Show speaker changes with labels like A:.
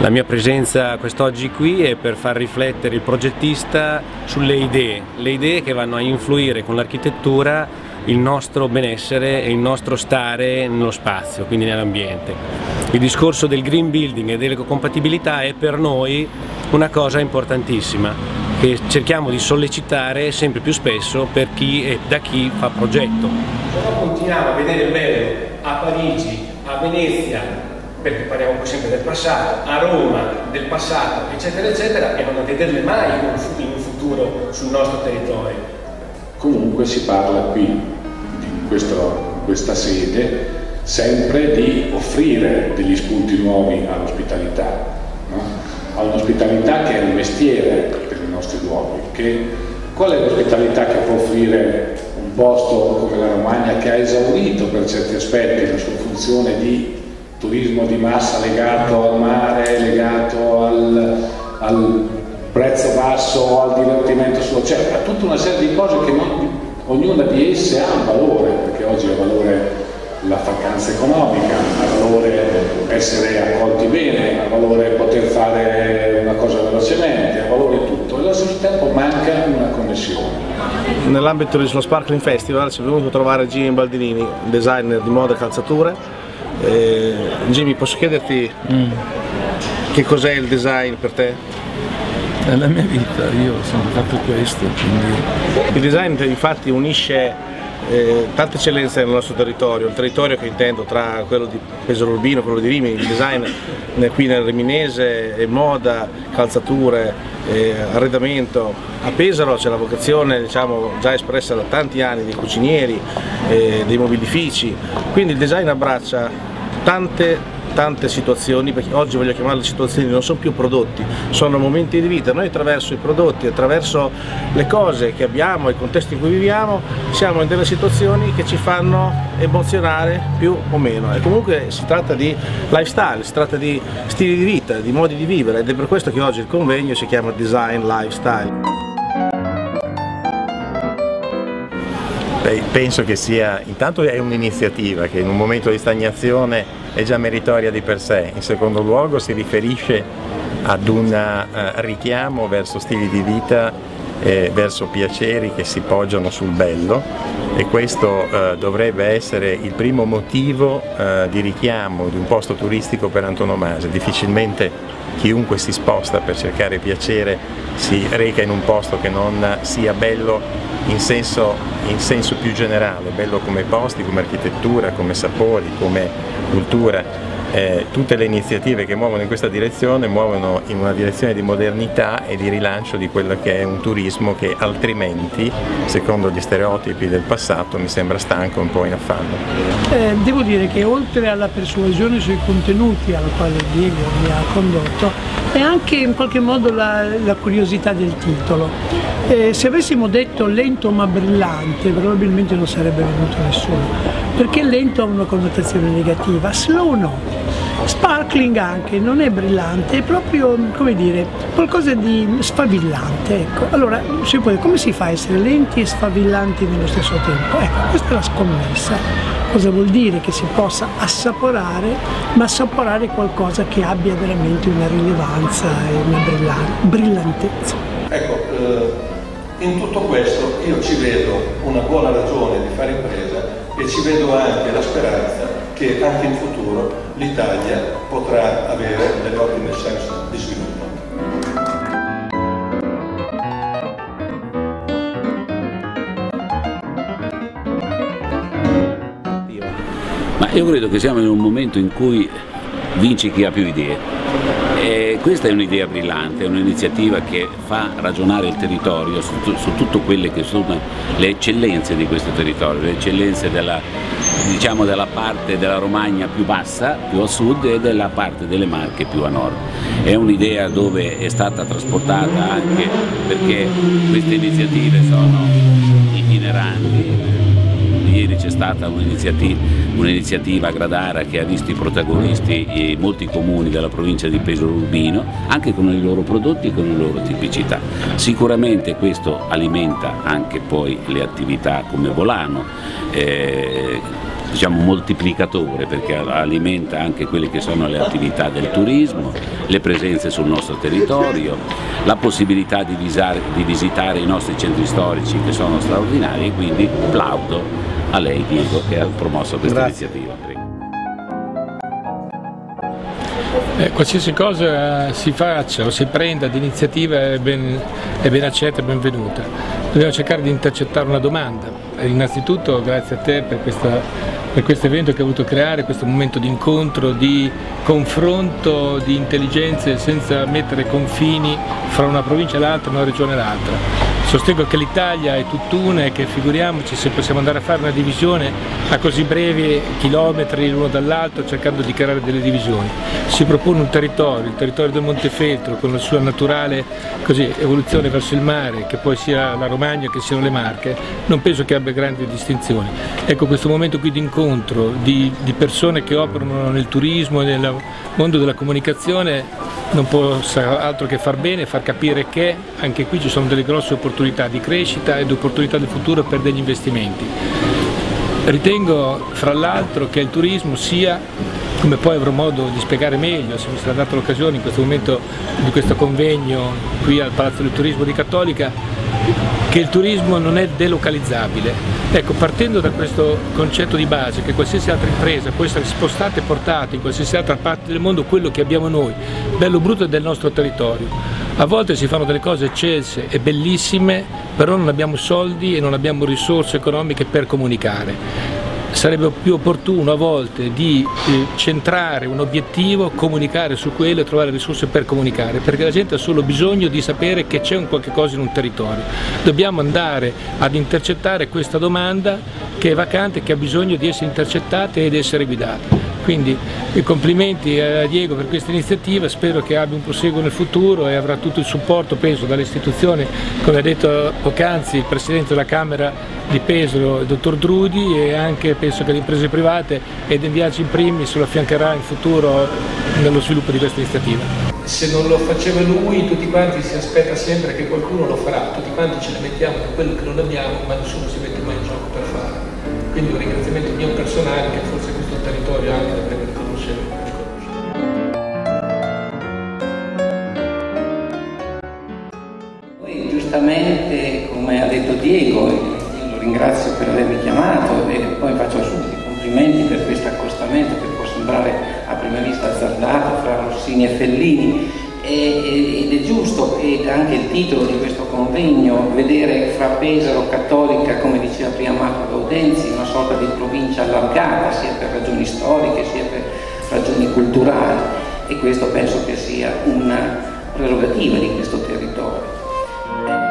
A: La mia presenza quest'oggi qui è per far riflettere il progettista sulle idee, le idee che vanno a influire con l'architettura il nostro benessere e il nostro stare nello spazio, quindi nell'ambiente. Il discorso del green building e dell'ecocompatibilità è per noi una cosa importantissima che cerchiamo di sollecitare sempre più spesso per chi e da chi fa progetto. Continuiamo a vedere bello a Parigi, a Venezia, perché parliamo sempre del passato, a Roma del passato, eccetera, eccetera, e non a vederle mai in un futuro sul nostro territorio.
B: Comunque si parla qui, in questo, questa sede, sempre di offrire degli spunti nuovi all'ospitalità, no? a un'ospitalità che è un mestiere per i nostri luoghi. Che, qual è l'ospitalità che può offrire un posto come la Romagna che ha esaurito per certi aspetti la sua funzione di turismo di massa legato al mare, legato al, al prezzo basso, al divertimento sull'oceano, a tutta una serie di cose che non, ognuna di esse ha un valore, perché oggi ha valore la vacanza economica, ha valore essere accolti bene, ha valore poter fare una cosa velocemente, ha valore tutto e allo stesso tempo manca una connessione.
C: Nell'ambito dello Sparkling Festival ci è venuto a trovare Jimmy Baldinini, designer di moda e calzature, eh, Jimmy, posso chiederti mm. che cos'è il design per te?
D: È la mia vita, io sempre fatto questo. Quindi...
C: Il design infatti unisce eh, tante eccellenze nel nostro territorio, il territorio che intendo tra quello di Pesaro Urbino, quello di Rimini, il design qui nel Riminese, moda, calzature, eh, arredamento. A Pesaro c'è la vocazione diciamo, già espressa da tanti anni dei cucinieri, eh, dei mobilifici, quindi il design abbraccia tante tante situazioni, perché oggi voglio chiamarle situazioni, non sono più prodotti, sono momenti di vita. Noi attraverso i prodotti, attraverso le cose che abbiamo, i contesti in cui viviamo, siamo in delle situazioni che ci fanno emozionare più o meno. E comunque si tratta di lifestyle, si tratta di stili di vita, di modi di vivere ed è per questo che oggi il convegno si chiama Design Lifestyle.
E: Penso che sia, intanto è un'iniziativa che in un momento di stagnazione è già meritoria di per sé, in secondo luogo si riferisce ad un uh, richiamo verso stili di vita, eh, verso piaceri che si poggiano sul bello e questo uh, dovrebbe essere il primo motivo uh, di richiamo di un posto turistico per antonomasia. Difficilmente chiunque si sposta per cercare piacere si reca in un posto che non sia bello in senso, in senso più generale, bello come posti, come architettura, come sapori, come cultura eh, tutte le iniziative che muovono in questa direzione muovono in una direzione di modernità e di rilancio di quello che è un turismo che altrimenti, secondo gli stereotipi del passato, mi sembra stanco e un po' in affanno.
F: Eh, devo dire che oltre alla persuasione sui contenuti alla quale Diego mi ha condotto, è anche in qualche modo la, la curiosità del titolo. Eh, se avessimo detto lento ma brillante, probabilmente non sarebbe venuto nessuno, perché lento ha una connotazione negativa, slow no. Sparkling anche, non è brillante, è proprio, come dire, qualcosa di sfavillante. Ecco. Allora, si può, come si fa a essere lenti e sfavillanti nello stesso tempo? Ecco, questa è la scommessa. Cosa vuol dire? Che si possa assaporare, ma assaporare qualcosa che abbia veramente una rilevanza e una brillantezza.
G: Ecco, eh, in tutto questo io ci vedo una buona ragione di fare impresa e ci vedo anche la speranza che anche in futuro l'Italia potrà avere delle ottime sensi di sviluppo.
H: Ma io credo che siamo in un momento in cui vince chi ha più idee. Questa è un'idea brillante, è un'iniziativa che fa ragionare il territorio su, su tutte quelle che sono le eccellenze di questo territorio, le eccellenze della diciamo della parte della Romagna più bassa, più a sud e della parte delle Marche più a nord. È un'idea dove è stata trasportata anche perché queste iniziative sono itineranti. Ieri c'è stata un'iniziativa, un'iniziativa a Gradara che ha visto i protagonisti e molti comuni della provincia di Pesaro Urbino, anche con i loro prodotti e con le loro tipicità. Sicuramente questo alimenta anche poi le attività come Volano, eh, diciamo, moltiplicatore perché alimenta anche quelle che sono le attività del turismo, le presenze sul nostro territorio, la possibilità di, visare, di visitare i nostri centri storici che sono straordinari e quindi plaudo a lei Diego che ha promosso questa Grazie. iniziativa.
D: Eh, qualsiasi cosa si faccia o si prenda di iniziativa è ben, è ben accetta e benvenuta. Dobbiamo cercare di intercettare una domanda. Innanzitutto grazie a te per, questa, per questo evento che hai voluto creare, questo momento di incontro, di confronto di intelligenze senza mettere confini fra una provincia e l'altra, una regione e l'altra. Sostengo che l'Italia è tutt'una e che figuriamoci se possiamo andare a fare una divisione a così brevi chilometri l'uno dall'altro cercando di creare delle divisioni. Si propone un territorio, il territorio del Montefeltro con la sua naturale così, evoluzione verso il mare, che poi sia la Romagna che siano le Marche, non penso che abbia grandi distinzioni. Ecco questo momento qui di incontro di, di persone che operano nel turismo e nel mondo della comunicazione non può altro che far bene far capire che anche qui ci sono delle grosse opportunità di crescita ed opportunità del futuro per degli investimenti. Ritengo fra l'altro che il turismo sia, come poi avrò modo di spiegare meglio se mi sarà data l'occasione in questo momento di questo convegno qui al Palazzo del Turismo di Cattolica, che il turismo non è delocalizzabile. Ecco, partendo da questo concetto di base, che qualsiasi altra impresa può essere spostata e portata in qualsiasi altra parte del mondo, quello che abbiamo noi, bello brutto, è del nostro territorio. A volte si fanno delle cose eccelse e bellissime, però non abbiamo soldi e non abbiamo risorse economiche per comunicare sarebbe più opportuno a volte di eh, centrare un obiettivo, comunicare su quello e trovare risorse per comunicare, perché la gente ha solo bisogno di sapere che c'è un qualche cosa in un territorio. Dobbiamo andare ad intercettare questa domanda che è vacante, che ha bisogno di essere intercettata ed essere guidata. Quindi complimenti a Diego per questa iniziativa, spero che abbia un proseguo nel futuro e avrà tutto il supporto, penso, dalle istituzioni, come ha detto poc'anzi il Presidente della Camera di Pesaro, il Dottor Drudi e anche penso che le imprese private ed Enviaggi in primis lo affiancherà in futuro nello sviluppo di questa iniziativa.
F: Se non lo faceva lui, tutti quanti si aspetta sempre che qualcuno lo farà, tutti quanti ce ne mettiamo per quello che non abbiamo, ma nessuno si mette mai in gioco per fare. Quindi un ringraziamento mio personale che forse territorio anche dovrebbe riconoscere.
I: Poi giustamente, come ha detto Diego, io lo ringrazio per avermi chiamato e poi faccio subito i complimenti per questo accostamento che può sembrare a prima vista azzardato fra Rossini e Fellini ed è giusto, e anche il titolo di questo convegno, vedere fra Pesaro cattolica, come diceva prima Marco Gaudenzi, una sorta di provincia allargata, sia per ragioni storiche sia per ragioni culturali e questo penso che sia una prerogativa di questo territorio.